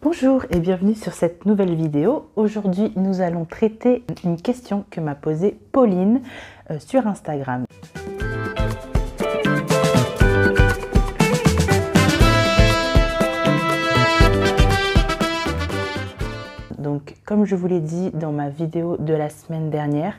Bonjour et bienvenue sur cette nouvelle vidéo. Aujourd'hui, nous allons traiter une question que m'a posée Pauline euh, sur Instagram. Donc, comme je vous l'ai dit dans ma vidéo de la semaine dernière,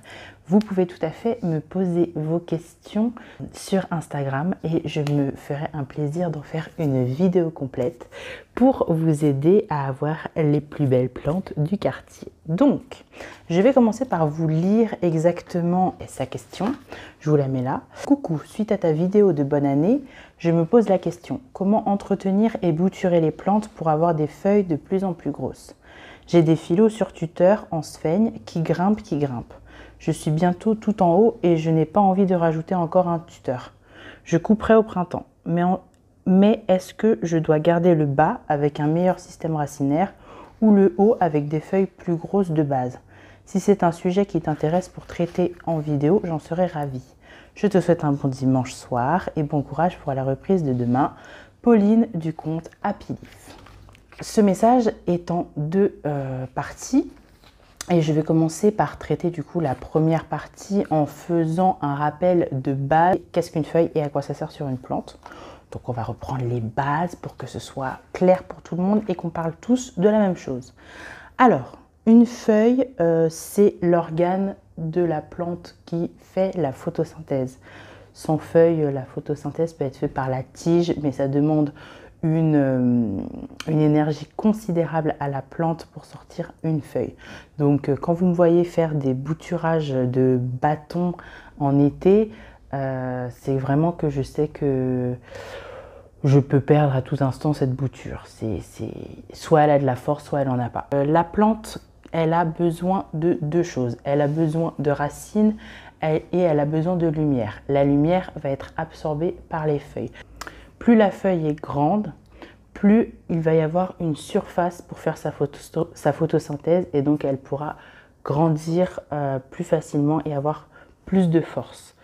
vous pouvez tout à fait me poser vos questions sur Instagram et je me ferai un plaisir d'en faire une vidéo complète pour vous aider à avoir les plus belles plantes du quartier. Donc, je vais commencer par vous lire exactement sa question. Je vous la mets là. Coucou, suite à ta vidéo de bonne année, je me pose la question comment entretenir et bouturer les plantes pour avoir des feuilles de plus en plus grosses? J'ai des filos sur tuteur en sphaigne qui grimpent, qui grimpent. Je suis bientôt tout en haut et je n'ai pas envie de rajouter encore un tuteur. Je couperai au printemps. Mais, est-ce que je dois garder le bas avec un meilleur système racinaire ou le haut avec des feuilles plus grosses de base? Si c'est un sujet qui t'intéresse pour traiter en vidéo, j'en serais ravie. Je te souhaite un bon dimanche soir et bon courage pour la reprise de demain. Pauline du compte Happy Leaf. Ce message est en deux euh, parties. Et je vais commencer par traiter du coup la première partie en faisant un rappel de base. Qu'est-ce qu'une feuille et à quoi ça sert sur une plante? Donc on va reprendre les bases pour que ce soit clair pour tout le monde et qu'on parle tous de la même chose. Alors, une feuille, euh, c'est l'organe de la plante qui fait la photosynthèse. Sans feuille, la photosynthèse peut être faite par la tige, mais ça demande une, euh, une, énergie considérable à la plante pour sortir une feuille. Donc euh, quand vous me voyez faire des bouturages de bâtons en été, euh, c'est vraiment que je sais que je peux perdre à tout instant cette bouture. Soit elle a de la force, soit elle n'en a pas. la plante, elle a besoin de deux choses. Elle a besoin de racines et elle a besoin de lumière. La lumière va être absorbée par les feuilles. Plus la feuille est grande, plus il va y avoir une surface pour faire sa, photosynthèse et donc elle pourra grandir euh, plus facilement et avoir plus de force.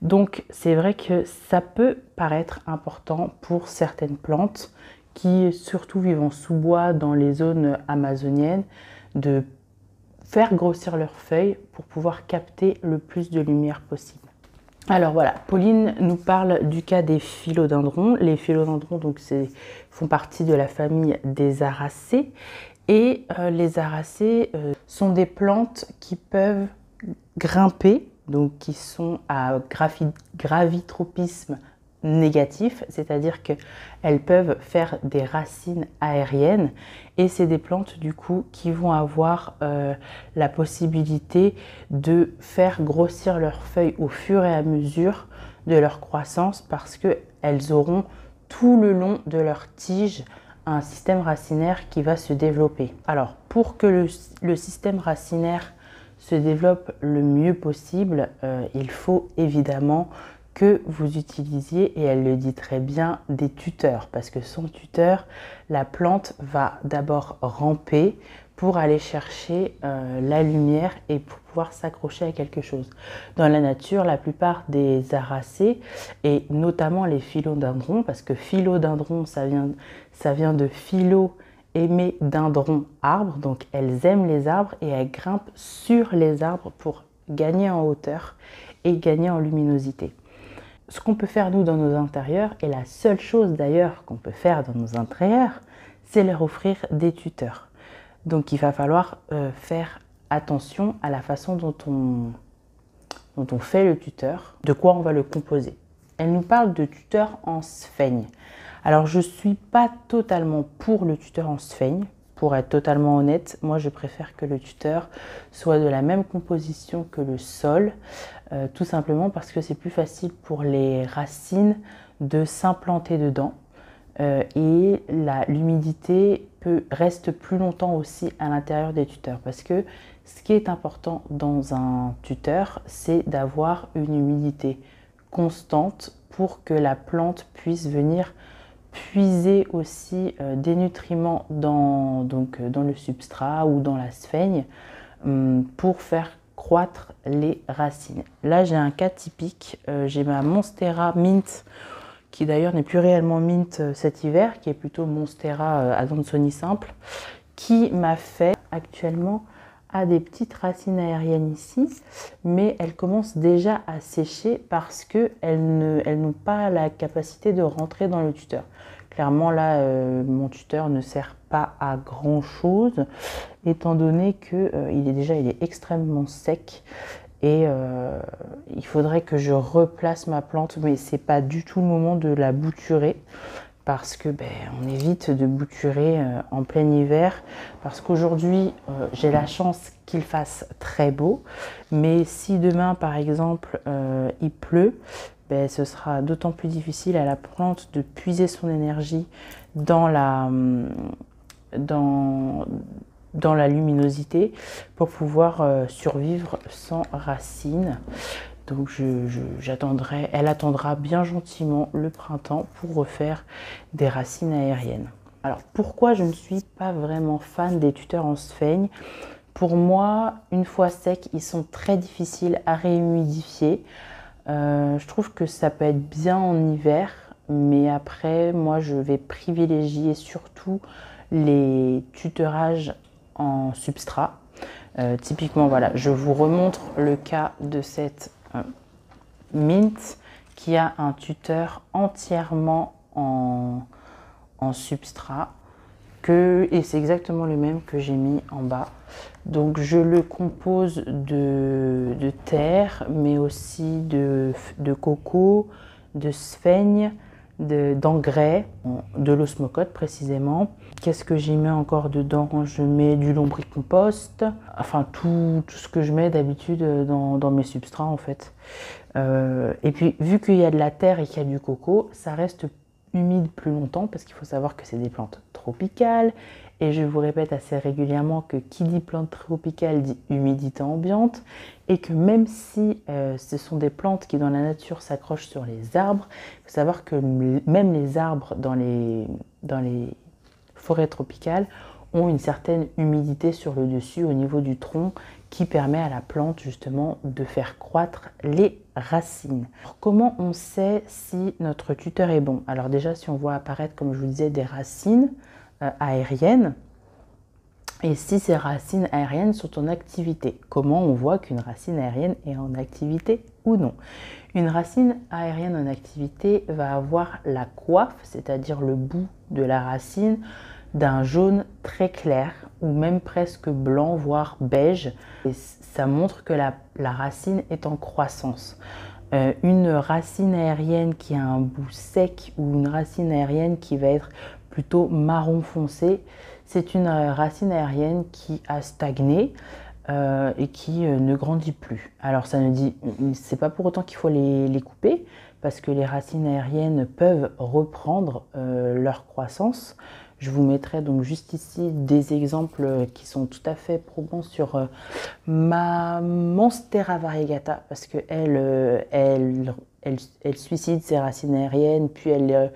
Donc c'est vrai que ça peut paraître important pour certaines plantes qui surtout vivent en sous-bois dans les zones amazoniennes de faire grossir leurs feuilles pour pouvoir capter le plus de lumière possible. Alors voilà, Pauline nous parle du cas des philodendrons. Les philodendrons font partie de la famille des aracées. Et euh, les aracées euh, sont des plantes qui peuvent grimper, donc qui sont à gravitropisme négatif, c'est-à-dire qu'elles peuvent faire des racines aériennes et c'est des plantes du coup qui vont avoir euh, la possibilité de faire grossir leurs feuilles au fur et à mesure de leur croissance parce qu'elles auront tout le long de leur tige un système racinaire qui va se développer. Alors pour que le, système racinaire se développe le mieux possible, euh, il faut évidemment que vous utilisiez, et elle le dit très bien, des tuteurs, parce que sans tuteur, la plante va d'abord ramper pour aller chercher euh, la lumière et pour pouvoir s'accrocher à quelque chose. Dans la nature, la plupart des aracées, et notamment les philodendrons, parce que philodendron, ça vient, de philo aimer dindron arbre, donc elles aiment les arbres et elles grimpent sur les arbres pour gagner en hauteur et gagner en luminosité ce qu'on peut faire nous dans nos intérieurs, et la seule chose d'ailleurs qu'on peut faire dans nos intérieurs, c'est leur offrir des tuteurs. Donc il va falloir euh, faire attention à la façon dont on, dont on fait le tuteur, de quoi on va le composer. Elle nous parle de tuteur en sphaigne. Alors je ne suis pas totalement pour le tuteur en sphaigne, pour être totalement honnête, moi je préfère que le tuteur soit de la même composition que le sol, euh, tout simplement parce que c'est plus facile pour les racines de s'implanter dedans. Euh, et l'humidité reste plus longtemps aussi à l'intérieur des tuteurs. Parce que ce qui est important dans un tuteur, c'est d'avoir une humidité constante pour que la plante puisse venir puiser aussi euh, des nutriments dans, donc, dans le substrat ou dans la sphaigne hum, pour faire croître les racines. Là, j'ai un cas typique. Euh, j'ai ma Monstera Mint qui d'ailleurs n'est plus réellement mint cet hiver, qui est plutôt Monstera Adansoni simple, qui m'a fait actuellement a des petites racines aériennes ici, mais elles commencent déjà à sécher parce qu'elles n'ont pas la capacité de rentrer dans le tuteur. Clairement, là, euh, mon tuteur ne sert pas à grand chose, étant donné qu'il euh, est déjà il est extrêmement sec et euh, il faudrait que je replace ma plante, mais c'est pas du tout le moment de la bouturer parce que ben, on évite de bouturer en plein hiver. Parce qu'aujourd'hui j'ai la chance qu'il fasse très beau mais si demain par exemple il pleut ben, ce sera d'autant plus difficile à la plante de puiser son énergie dans la, hum, dans, dans la luminosité pour pouvoir survivre sans racines. Donc j'attendrai, elle attendra bien gentiment le printemps pour refaire des racines aériennes. Alors pourquoi je ne suis pas vraiment fan des tuteurs en sphaigne Pour moi, une fois secs, ils sont très difficiles à réhumidifier. Euh, je trouve que ça peut être bien en hiver, mais après, moi, je vais privilégier surtout les tuteurages en substrat. Euh, typiquement, voilà, je vous remontre le cas de cette Mint qui a un tuteur entièrement en, substrat et c'est exactement le même que j'ai mis en bas. Donc je le compose de, terre, mais aussi de, coco, de sphaigne, d'engrais, de, l'osmocote précisément. Qu'est-ce que j'y mets encore dedans? Je mets du lombricompost, enfin tout, ce que je mets d'habitude dans, dans, mes substrats en fait. Euh, et puis vu qu'il y a de la terre et qu'il y a du coco, ça reste humide plus longtemps parce qu'il faut savoir que c'est des plantes tropicales. Et je vous répète assez régulièrement que qui dit plante tropicale dit humidité ambiante et que même si euh, ce sont des plantes qui dans la nature s'accrochent sur les arbres, il faut savoir que même les arbres dans les, dans les forêts tropicales ont une certaine humidité sur le dessus au niveau du tronc qui permet à la plante justement de faire croître les racines. comment on sait si notre tuteur est bon? Alors déjà si on voit apparaître comme je vous disais des racines euh, aériennes et si ces racines aériennes sont en activité. Comment on voit qu'une racine aérienne est en activité ou non? Une racine aérienne en activité va avoir la coiffe, c'est-à-dire le bout de la racine, d'un jaune très clair ou même presque blanc, voire beige. Et ça montre que la, racine est en croissance. Euh, une racine aérienne qui a un bout sec ou une racine aérienne qui va être plutôt marron foncé, c'est une euh, racine aérienne qui a stagné euh, et qui ne grandit plus. Alors ça ne dit, c'est pas pour autant qu'il faut les, les, couper parce que les racines aériennes peuvent reprendre leur croissance. Je vous mettrai donc juste ici des exemples qui sont tout à fait probants sur euh, ma Monstera variegata parce que euh, elle, elle, suicide ses racines aériennes, puis elle, euh,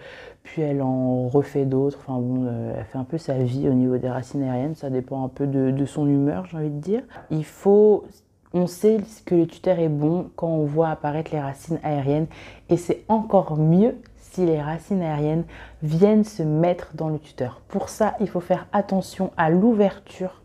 puis elle en refait d'autres. Enfin bon, elle fait un peu sa vie au niveau des racines aériennes. Ça dépend un peu de, de son humeur, j'ai envie de dire. Il faut on sait que le tuteur est bon quand on voit apparaître les racines aériennes et c'est encore mieux les racines aériennes viennent se mettre dans le tuteur. Pour ça, il faut faire attention à l'ouverture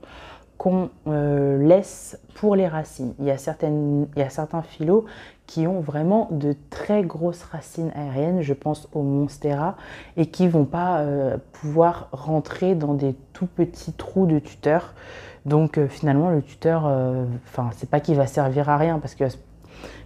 qu'on euh, laisse pour les racines. Il y, a certains phyllos qui ont vraiment de très grosses racines aériennes, je pense aux Monstera, et qui vont pas euh, pouvoir rentrer dans des tout petits trous de tuteur. Donc euh, finalement, le tuteur, enfin, c'est pas qu'il va servir à rien parce que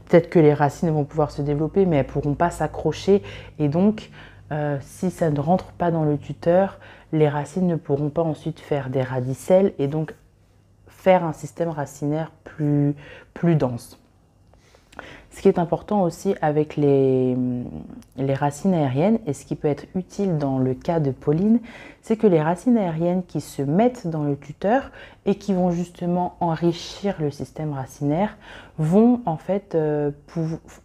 Peut-être que les racines vont pouvoir se développer, mais elles ne pourront pas s'accrocher. Et donc, euh, si ça ne rentre pas dans le tuteur, les racines ne pourront pas ensuite faire des radicelles et donc faire un système racinaire plus, plus dense. Ce qui est important aussi avec les, les, racines aériennes et ce qui peut être utile dans le cas de Pauline, c'est que les racines aériennes qui se mettent dans le tuteur et qui vont justement enrichir le système racinaire vont en fait, euh,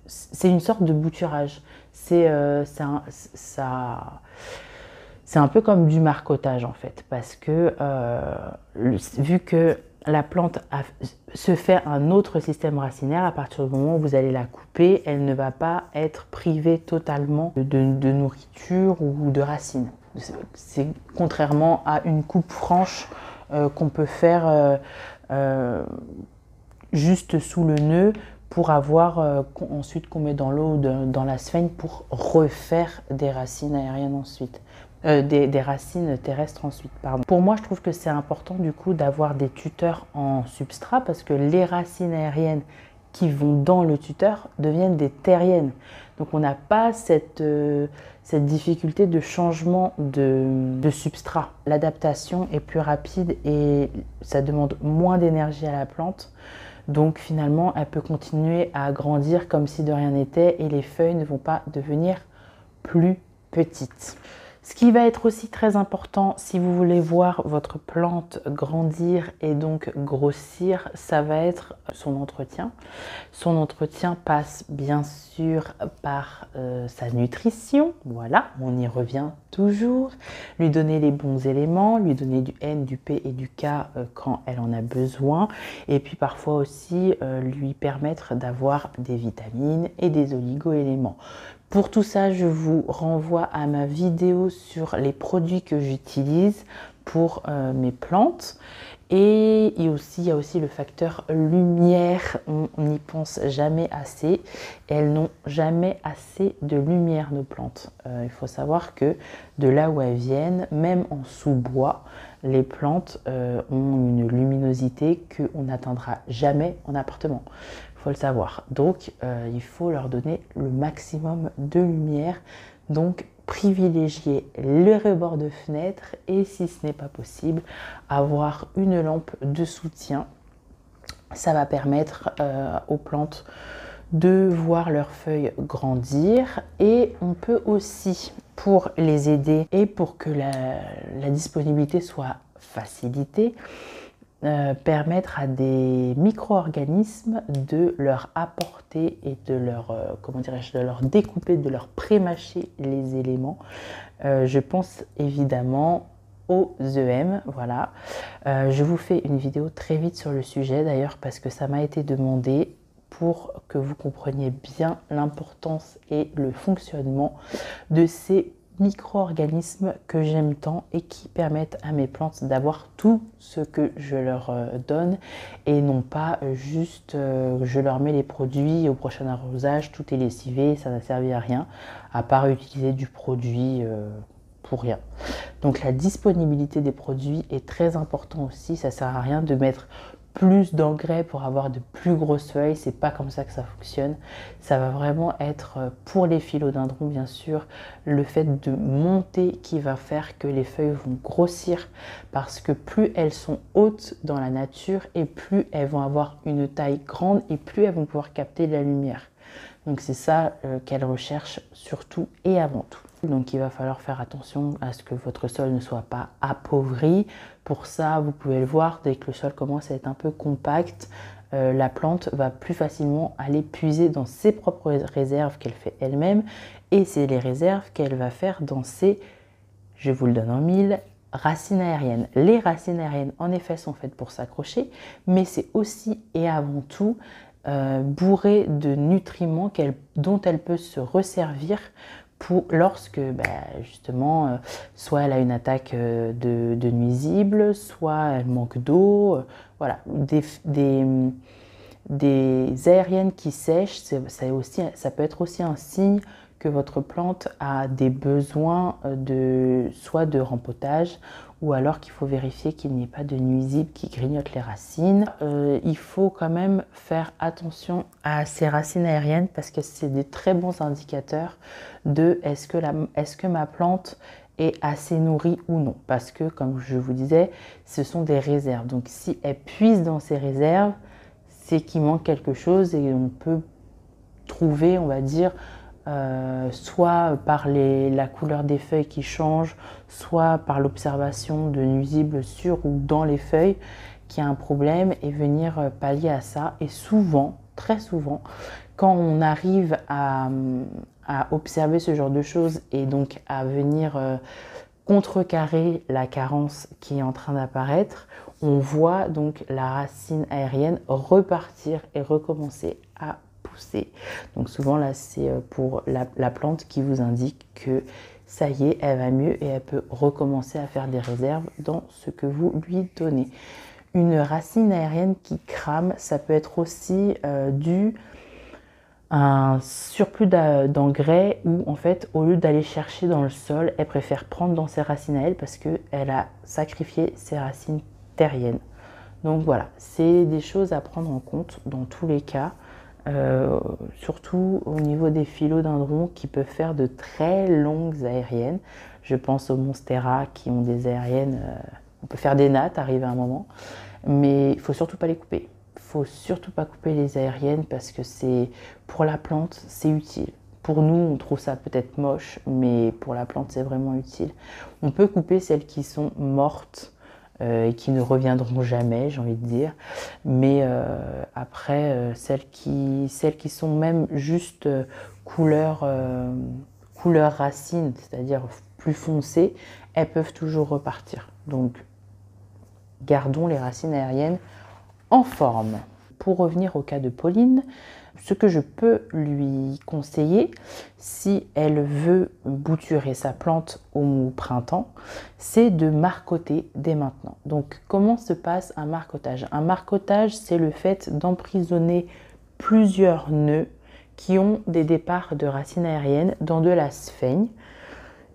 c'est une sorte de bouturage. C'est euh, c'est un peu comme du marcotage en fait, parce que euh, vu que la plante se fait un autre système racinaire. À partir du moment où vous allez la couper, elle ne va pas être privée totalement de, nourriture ou de racines. C'est contrairement à une coupe franche euh, qu'on peut faire euh, euh, juste sous le nœud pour avoir ensuite qu'on met dans l'eau dans la sphène pour refaire des racines aériennes ensuite. Euh, des, racines terrestres ensuite. Pour moi, je trouve que c'est important du coup d'avoir des tuteurs en substrat parce que les racines aériennes qui vont dans le tuteur deviennent des terriennes. Donc on n'a pas cette, euh, cette difficulté de changement de, de substrat. L'adaptation est plus rapide et ça demande moins d'énergie à la plante. Donc finalement, elle peut continuer à grandir comme si de rien n'était et les feuilles ne vont pas devenir plus petites. Ce qui va être aussi très important si vous voulez voir votre plante grandir et donc grossir, ça va être son entretien. Son entretien passe bien sûr par euh, sa nutrition, voilà, on y revient toujours. Lui donner les bons éléments, lui donner du N, du P et du K euh, quand elle en a besoin. Et puis parfois aussi euh, lui permettre d'avoir des vitamines et des oligo-éléments. Pour tout ça, je vous renvoie à ma vidéo sur les produits que j'utilise pour euh, mes plantes. Et il y, a aussi, le facteur lumière. On n'y pense jamais assez. Elles n'ont jamais assez de lumière, nos plantes. Euh, il faut savoir que de là où elles viennent, même en sous-bois, les plantes euh, ont une luminosité qu'on n'atteindra jamais en appartement le savoir. Donc, euh, il faut leur donner le maximum de lumière. Donc, privilégier le rebord de fenêtre et si ce n'est pas possible, avoir une lampe de soutien. Ça va permettre euh, aux plantes de voir leurs feuilles grandir et on peut aussi, pour les aider et pour que la disponibilité soit facilitée, euh, permettre à des micro-organismes de leur apporter et de leur, euh, comment dirais-je, de leur découper, de leur prémâcher les éléments. Euh, je pense évidemment aux EM, voilà. je vous fais une vidéo très vite sur le sujet d'ailleurs parce que ça m'a été demandé pour que vous compreniez bien l'importance et le fonctionnement de ces micro-organismes que j'aime tant et qui permettent à mes plantes d'avoir tout ce que je leur euh, donne et non pas euh, juste euh, je leur mets les produits au prochain arrosage, tout est lessivé, ça n'a servi à rien, à part utiliser du produit pour rien. Donc la disponibilité des produits est très important aussi, ça sert à rien de mettre plus d'engrais pour avoir de plus grosses feuilles. C'est pas comme ça que ça fonctionne. Ça va vraiment être euh, pour les philodendrons, bien sûr, le fait de monter qui va faire que les feuilles vont grossir parce que plus elles sont hautes dans la nature et plus elles vont avoir une taille grande et plus elles vont pouvoir capter la lumière. Donc c'est ça euh, qu'elles recherchent surtout et avant tout. Donc il va falloir faire attention à ce que votre sol ne soit pas appauvri. Pour ça, vous pouvez le voir, dès que le sol commence à être un peu compact, euh, la plante va plus facilement aller puiser dans ses propres réserves qu'elle fait elle-même. Et c'est les réserves qu'elle va faire dans ses, je vous le donne en mille, racines aériennes. Les racines aériennes, en effet, sont faites pour s'accrocher, mais c'est aussi et avant tout euh, bourré de nutriments dont elle peut se resservir lorsque bah, justement euh, soit elle a une attaque euh, de, nuisibles, soit elle manque d'eau, euh, voilà, des, des, aériennes qui sèchent, aussi, ça peut être aussi un signe que votre plante a des besoins de soit de rempotage ou alors qu'il faut vérifier qu'il n'y ait pas de nuisibles qui grignotent les racines. il faut quand même faire attention à ces racines aériennes parce que c'est des très bons indicateurs de est-ce que, est que ma plante est assez nourrie ou non. Parce que, comme je vous disais, ce sont des réserves. Donc si elle puise dans ces réserves, c'est qu'il manque quelque chose et on peut trouver, on va dire, euh, soit par la couleur des feuilles qui change, soit par l'observation de nuisibles sur ou dans les feuilles, qui a un problème et venir euh, pallier à ça. Et souvent, très souvent, quand on arrive à, observer ce genre de choses et donc à venir euh, contrecarrer la carence qui est en train d'apparaître, on voit donc la racine aérienne repartir et recommencer à Donc souvent là, c'est euh, pour la, plante qui vous indique que ça y est, elle va mieux et elle peut recommencer à faire des réserves dans ce que vous lui donnez. Une racine aérienne qui crame, ça peut être aussi euh, dû un surplus d'engrais où en fait au lieu d'aller chercher dans le sol, elle préfère prendre dans ses racines à elle parce qu'elle a sacrifié ses racines terriennes. Donc voilà, c'est des choses à prendre en compte dans tous les cas, euh, surtout au niveau des philodendrons qui peuvent faire de très longues aériennes. Je pense aux monstera qui ont des aériennes, euh, on peut faire des nattes, arriver à un moment, mais il faut surtout pas les couper faut surtout pas couper les aériennes parce que c'est pour la plante, c'est utile. Pour nous, on trouve ça peut-être moche, mais pour la plante, c'est vraiment utile. On peut couper celles qui sont mortes et qui ne reviendront jamais, j'ai envie de dire. Mais euh, après, euh, celles, qui, celles qui sont même juste couleur, couleur racine, c'est-à-dire plus foncées, elles peuvent toujours repartir. Donc, gardons les racines aériennes en forme. Pour revenir au cas de Pauline, ce que je peux lui conseiller, si elle veut bouturer sa plante au printemps, c'est de marcoter dès maintenant. Donc comment se passe un marcotage? Un marcotage, c'est le fait d'emprisonner plusieurs nœuds qui ont des départs de racines aériennes dans de la sphaigne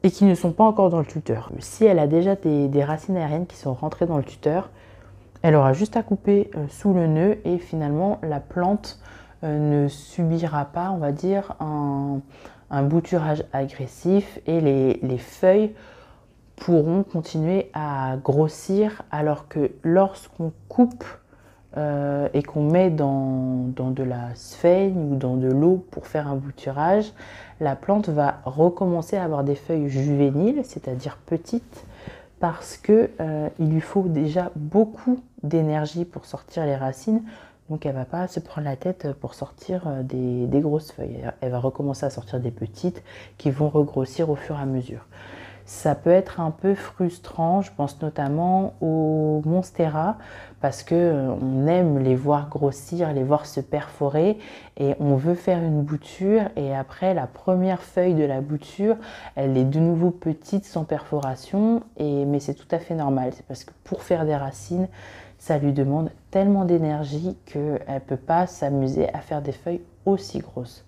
et qui ne sont pas encore dans le tuteur. Si elle a déjà des, racines aériennes qui sont rentrées dans le tuteur, elle aura juste à couper euh, sous le nœud et finalement la plante ne subira pas, on va dire, un, bouturage agressif et les, feuilles pourront continuer à grossir alors que lorsqu'on coupe euh, et qu'on met dans, de la sphaigne ou dans de l'eau pour faire un bouturage, la plante va recommencer à avoir des feuilles juvéniles, c'est-à-dire petites, parce qu'il euh, lui faut déjà beaucoup d'énergie pour sortir les racines. Donc elle va pas se prendre la tête pour sortir euh, des, grosses feuilles. Elle va recommencer à sortir des petites qui vont regrossir au fur et à mesure. Ça peut être un peu frustrant, je pense notamment aux monstera, parce que euh, on aime les voir grossir, les voir se perforer, et on veut faire une bouture, et après la première feuille de la bouture, elle est de nouveau petite sans perforation, et, mais c'est tout à fait normal, c'est parce que pour faire des racines, ça lui demande tellement d'énergie qu'elle ne peut pas s'amuser à faire des feuilles aussi grosses.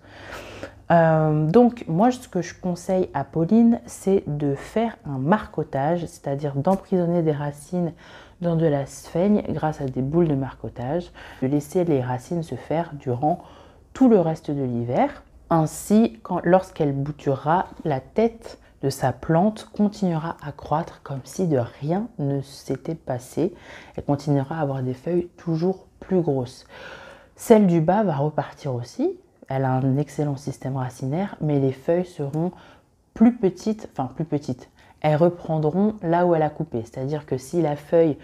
Euh, donc moi ce que je conseille à Pauline c'est de faire un marcotage, c'est-à-dire d'emprisonner des racines dans de la sphaigne grâce à des boules de marcotage, de laisser les racines se faire durant tout le reste de l'hiver. Ainsi, lorsqu'elle bouturera, la tête de sa plante continuera à croître comme si de rien ne s'était passé. Elle continuera à avoir des feuilles toujours plus grosses. Celle du bas va repartir aussi, elle a un excellent système racinaire, mais les feuilles seront plus petites, enfin plus petites. Elles reprendront là où elle a coupé. C'est-à-dire que si la feuille,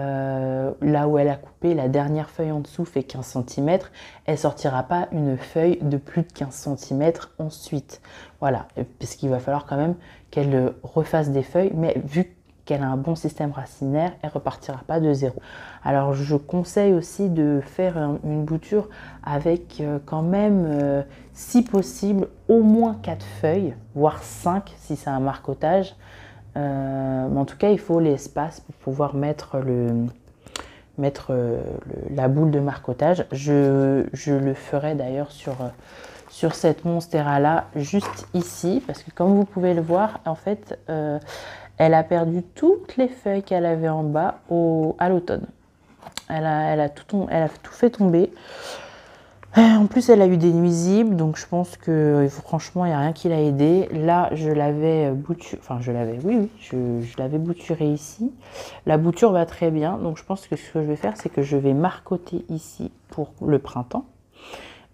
euh, là où elle a coupé, la dernière feuille en dessous fait 15 cm, elle sortira pas une feuille de plus de 15 cm ensuite. Voilà, parce qu'il va falloir quand même qu'elle refasse des feuilles, mais vu qu'elle a un bon système racinaire, elle repartira pas de zéro. Alors je conseille aussi de faire une bouture avec euh, quand même, euh, si possible, au moins 4 feuilles, voire 5 si c'est un marcotage. Euh, mais en tout cas, il faut l'espace pour pouvoir mettre, mettre la boule de marcotage. Je, le ferai d'ailleurs sur, sur cette monstera là, juste ici, parce que comme vous pouvez le voir, en fait, elle a perdu toutes les feuilles qu'elle avait en bas à l'automne. Elle a tout fait tomber. Euh, en plus, elle a eu des nuisibles, donc je pense que franchement, il n'y a rien qui l'a aidé. Là, je l'avais bouturé, enfin, je l'avais, oui, oui, je, je l'avais bouturé ici. La bouture va très bien, donc je pense que ce que je vais faire, c'est que je vais marcoter ici pour le printemps.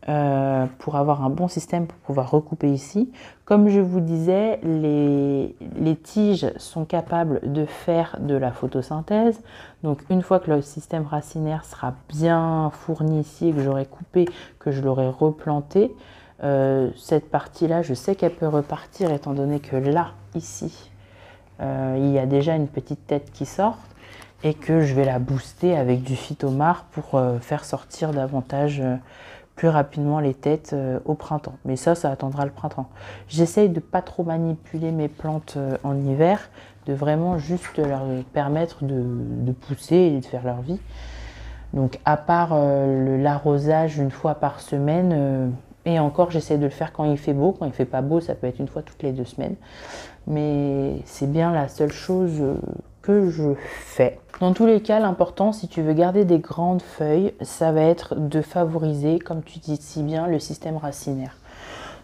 Euh, pour avoir un bon système pour pouvoir recouper ici. Comme je vous disais, les, les, tiges sont capables de faire de la photosynthèse. Donc une fois que le système racinaire sera bien fourni ici que j'aurai coupé, que je l'aurai replanté, euh, cette partie-là, je sais qu'elle peut repartir étant donné que là, ici, il y a déjà une petite tête qui sort et que je vais la booster avec du phytomar pour faire sortir davantage rapidement les têtes au printemps. Mais ça, ça attendra le printemps. J'essaye de pas trop manipuler mes plantes en hiver, de vraiment juste leur permettre de, pousser et de faire leur vie. Donc à part l'arrosage une fois par semaine, et encore, j'essaie de le faire quand il fait beau. Quand il fait pas beau, ça peut être une fois toutes les deux semaines. Mais c'est bien la seule chose que je fais. Dans tous les cas, l'important, si tu veux garder des grandes feuilles, ça va être de favoriser, comme tu dis si bien, le système racinaire.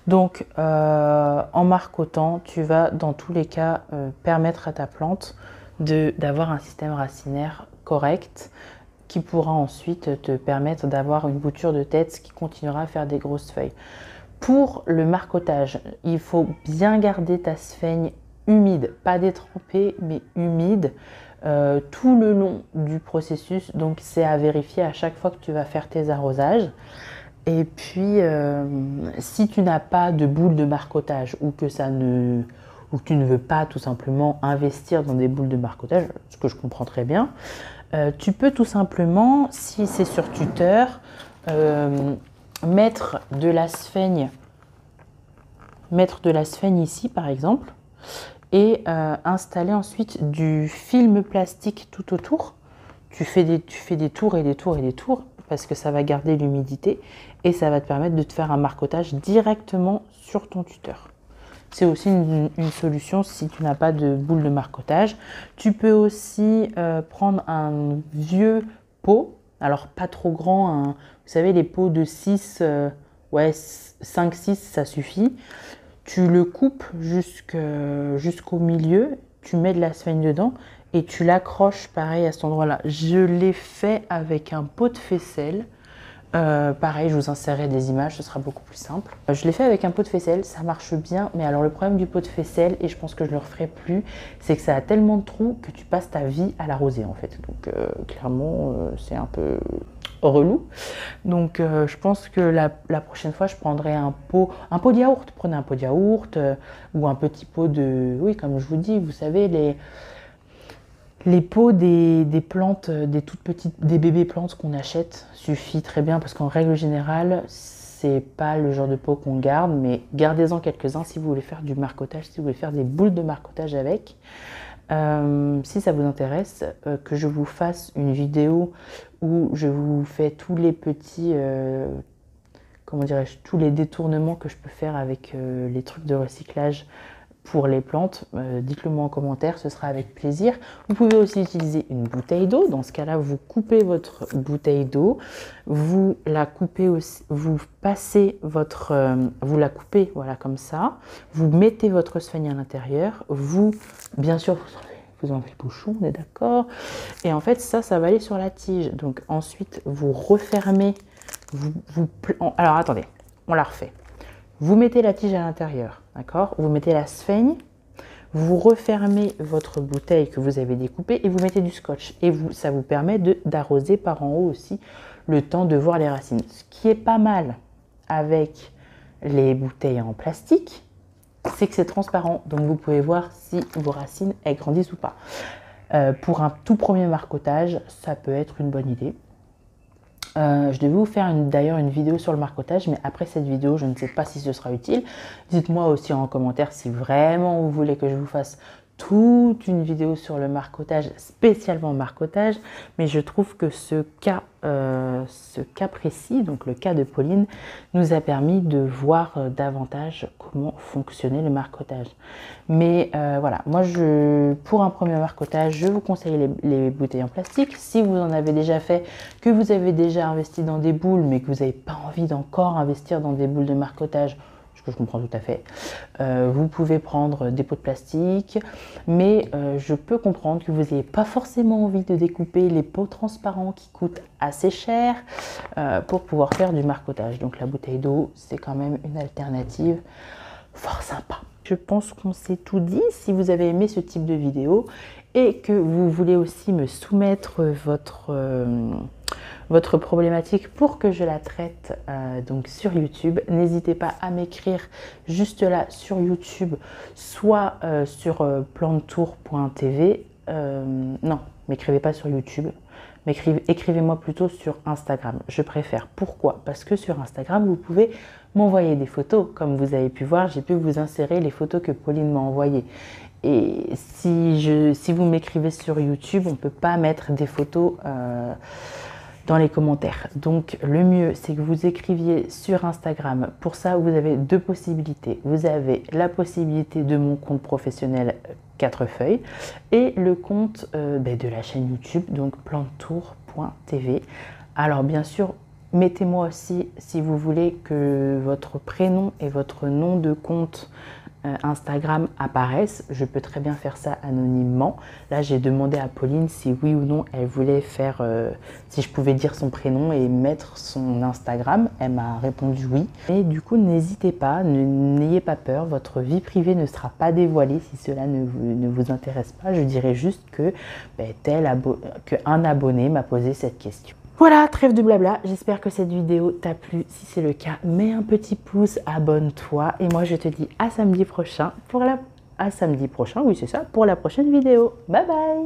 Donc, euh, en marcotant, tu vas dans tous les cas euh, permettre à ta plante d'avoir un système racinaire correct, qui pourra ensuite te permettre d'avoir une bouture de tête qui continuera à faire des grosses feuilles. Pour le marcotage, il faut bien garder ta sphaigne humide, pas détrempée, mais humide euh, tout le long du processus. Donc c'est à vérifier à chaque fois que tu vas faire tes arrosages. Et puis, euh, si tu n'as pas de boule de marcotage ou que ça ne ou que tu ne veux pas tout simplement investir dans des boules de marcotage, ce que je comprends très bien, euh, tu peux tout simplement, si c'est sur tuteur, mettre de la sphaigne, mettre de la sphaigne ici par exemple, et euh, installer ensuite du film plastique tout autour. Tu fais, des, tu fais des tours et des tours et des tours parce que ça va garder l'humidité et ça va te permettre de te faire un marcotage directement sur ton tuteur. C'est aussi une, solution si tu n'as pas de boule de marcotage. Tu peux aussi euh, prendre un vieux pot, alors pas trop grand, vous savez les pots de 6, euh, ouais 5-6 ça suffit. Tu le coupes jusqu'au milieu, tu mets de la sphaigne dedans et tu l'accroches pareil à cet endroit-là. Je l'ai fait avec un pot de faisselle euh, pareil, je vous insérerai des images, ce sera beaucoup plus simple. Euh, je l'ai fait avec un pot de faisselle, ça marche bien, mais alors le problème du pot de faisselle, et je pense que je ne le referai plus, c'est que ça a tellement de trous que tu passes ta vie à l'arroser en fait. Donc euh, clairement, c'est un peu relou. Donc je pense que la, prochaine fois, je prendrai un pot, un pot de yaourt. Prenez un pot de yaourt ou un petit pot de, oui, comme je vous dis, vous savez, les les pots des, plantes, euh, des toutes petites, des bébés plantes qu'on achète suffit très bien parce qu'en règle générale, c'est pas le genre de pot qu'on garde, mais gardez-en quelques-uns si vous voulez faire du marcotage, si vous voulez faire des boules de marcotage avec. Euh, si ça vous intéresse, euh, que je vous fasse une vidéo où je vous fais tous les petits, comment dirais-je, tous les détournements que je peux faire avec les trucs de recyclage pour les plantes, euh, dites-le moi en commentaire, ce sera avec plaisir. Vous pouvez aussi utiliser une bouteille d'eau. Dans ce cas-là, vous coupez votre bouteille d'eau, vous la coupez aussi, vous passez votre, euh, vous la coupez, voilà comme ça. Vous mettez votre sphaigne à l'intérieur. Vous, bien sûr, vous enlevez, le bouchon, on est d'accord. Et en fait, ça, ça va aller sur la tige. Donc ensuite, vous refermez. Vous, alors attendez, on la refait. Vous mettez la tige à l'intérieur, d'accord? Vous mettez la sphaigne, vous refermez votre bouteille que vous avez découpée et vous mettez du scotch. Et vous, ça vous permet d'arroser par en haut aussi le temps de voir les racines. Ce qui est pas mal avec les bouteilles en plastique, c'est que c'est transparent. Donc vous pouvez voir si vos racines elles grandissent ou pas. Euh, pour un tout premier marcotage, ça peut être une bonne idée. Euh, je devais vous faire d'ailleurs une vidéo sur le marcotage, mais après cette vidéo, je ne sais pas si ce sera utile. Dites-moi aussi en commentaire si vraiment vous voulez que je vous fasse toute une vidéo sur le marcotage, spécialement marcotage, mais je trouve que ce cas, euh, ce cas précis, donc le cas de Pauline, nous a permis de voir euh, davantage comment fonctionnait le marcotage. Mais euh, voilà, moi pour un premier marcotage, je vous conseille les, les, bouteilles en plastique. Si vous en avez déjà fait, que vous avez déjà investi dans des boules, mais que vous n'avez pas envie d'encore investir dans des boules de marcotage, je comprends tout à fait. Euh, vous pouvez prendre des pots de plastique, mais euh, je peux comprendre que vous n'ayez pas forcément envie de découper les pots transparents qui coûtent assez cher euh, pour pouvoir faire du marcotage. Donc la bouteille d'eau, c'est quand même une alternative fort sympa. Je pense qu'on s'est tout dit. Si vous avez aimé ce type de vidéo, et que vous voulez aussi me soumettre votre, votre problématique pour que je la traite euh, donc sur YouTube, n'hésitez pas à m'écrire juste là sur YouTube, soit euh, sur plantour.tv. non, m'écrivez pas sur YouTube, écrivez-moi plutôt sur Instagram. Je préfère. Pourquoi? Parce que sur Instagram, vous pouvez m'envoyer des photos. Comme vous avez pu voir, j'ai pu vous insérer les photos que Pauline m'a envoyées. Et si, je, si vous m'écrivez sur YouTube, on ne peut pas mettre des photos euh, dans les commentaires. Donc le mieux, c'est que vous écriviez sur Instagram. Pour ça, vous avez deux possibilités. Vous avez la possibilité de mon compte professionnel 4 feuilles et le compte euh, ben, de la chaîne YouTube, donc plantour.tv. Alors bien sûr, mettez-moi aussi si vous voulez que votre prénom et votre nom de compte Instagram apparaissent. Je peux très bien faire ça anonymement. Là, j'ai demandé à Pauline si oui ou non elle voulait faire, euh, si je pouvais dire son prénom et mettre son Instagram. Elle m'a répondu oui. Et du coup, n'hésitez pas, n'ayez pas peur. Votre vie privée ne sera pas dévoilée si cela ne vous, intéresse pas. Je dirais juste que ben, tel que un abonné m'a posé cette question. Voilà, trêve de blabla. J'espère que cette vidéo t'a plu. Si c'est le cas, mets un petit pouce, abonne-toi. Et moi, je te dis à samedi prochain pour la... À samedi prochain, oui, c'est ça, pour la prochaine vidéo. Bye bye